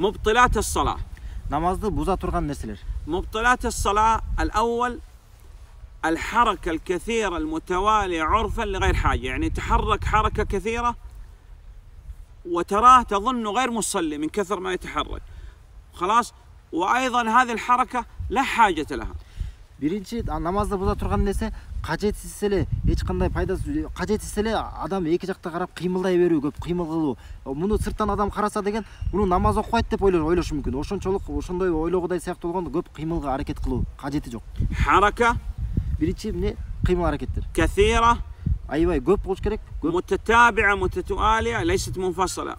مبطلات الصلاة. namazda buza turgan nesler مبطلات الصلاة الأول الحركة الكثيرة المتوالية عرفا لغير حاجة يعني تحرك حركة كثيرة وتراه تظن غير مصلي من كثر ما يتحرك. خلاص؟ وأيضا هذه الحركة لا حاجة لها. биринчи намазды буза турган нерсе кажетсиз эле эч кандай пайдасы кажетсиз эле адам эки жакка карап кыймылдай берүү көп кыймыл кылуу муну сырттан адам караса деген муну намаз окубайт деп ойлошу мүмкүн ошончолук ошондой ойлогудай сыяктуу болгондо көп кыймылга аракет кылуу кажети жок харака биринчи эмне кыймыл аракеттер касира? Аябай көп болуш керек көп.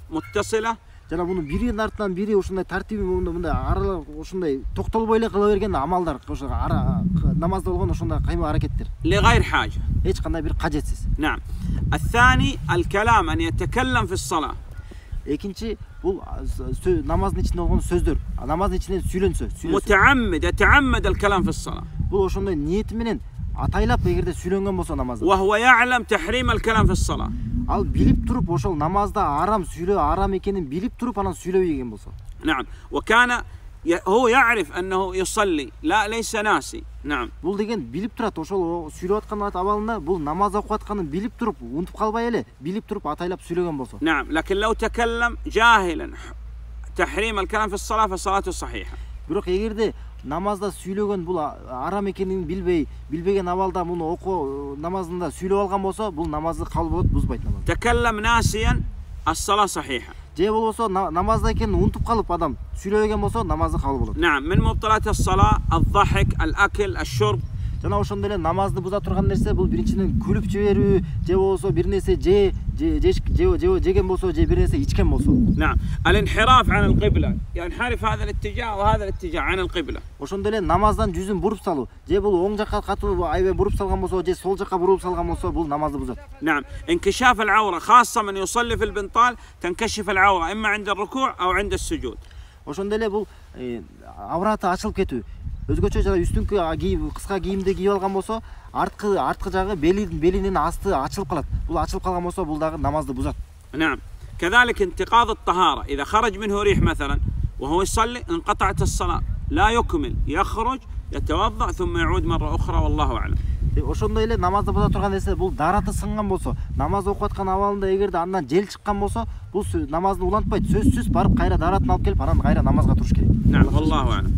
Мунфасила жана муну биринин артынан бири ушундай тартиби мындай аралап ушундай токтолбой эле кыла берген амалдар ошо намазда болгон ошондой кыймыл аракеттер لغير حاجة эч кандай бир кажетсиз نعم الثاني الكلام أن يتكلم في الصلاة экинчи бул намаздын ичинде болгон сөздөр намаздын ичинен сүйлөнсө сүйлөсө متعمد يتعمد الكلام في الصلاة бул ошондой ниети менен атайлап эгерде сүйлөнгөн болсо намазда وهو يعلم تحريم الكلام في الصلاة ал билип туруп ошол намазда арам сүйлөө арам экенин билип туруп анан сүйлөбөйген болсо نعم وكان ي- هو يعرف أنه يصلي لا ليس ناسي نعم бул деген билип турат ошол сүйлөп аткан абалында бул намаз окуп атканын билип туруп унутуп калбай эле билип туруп атайлап сүйлөгөн болсо نعم لكن لو تكلم جاهلا تحريم الكلام في الصلاة فصلاته صحيحة бирок эгерде намазда сүйлөгөн бул а- арам экенин билбей билбеген абалда муну окуу намазында сүйлөп алган болсо бул намазы кабыл болот бузбайт намаз تكلم ناسيا الصلاة صحيحة же болбосо на- намазда экенин унутуп калып адам сүйлөбөгөн болсо намазы кабыл болот نعم من مبطلات الصلاة الضحك الأكل الشرب жана ошондой эле намазды буза турган нерсе бул биринчиден күлүп жиберүү же болбосо бир нерсе же же- жеш- же- же- жеген болсо же бир нерсе ичкен болсо نعم الانحراف عن القبلة ينحرف هذا الاتجاه وهذا الاتجاه عن القبلة ошондой эле намаздан жүзүн буруп салуу же бул оң жакка катуу аябай буруп салган болсо же сол жакка буруп салган болсо бул намазды бузат نعم انكشاف العورة خاصة من يصلي في البنطال تنكشف العورة إما عند الركوع أو عند السجود ошондой эле бул э, авраты ачылып кетүү өзгөчө жана үстүңкү а, кийим кыска кийимди кийип алган болсо арткы арткы жагы бели белинин асты ачылып калат бул ачылып калган болсо бул дагы намазды бузат نعم كذلك انتقاض الطهارة إذا خرج منه ريح مثلا وهو يصلي انقطعت الصلاة لا يكمل يخرج يتوضأ ثم يعود مرة أخرى والله أعلم Э, ошондой эле намазды буза турган нерсе бул дараты сынган болсо намаз окуп аткан абалында эгерде андан жел чыккан болсо бул сө- намазды улантпайт сөзсүз барып кайра даратын алып келип анан кайра намазга туруш керек نعم والله أعلم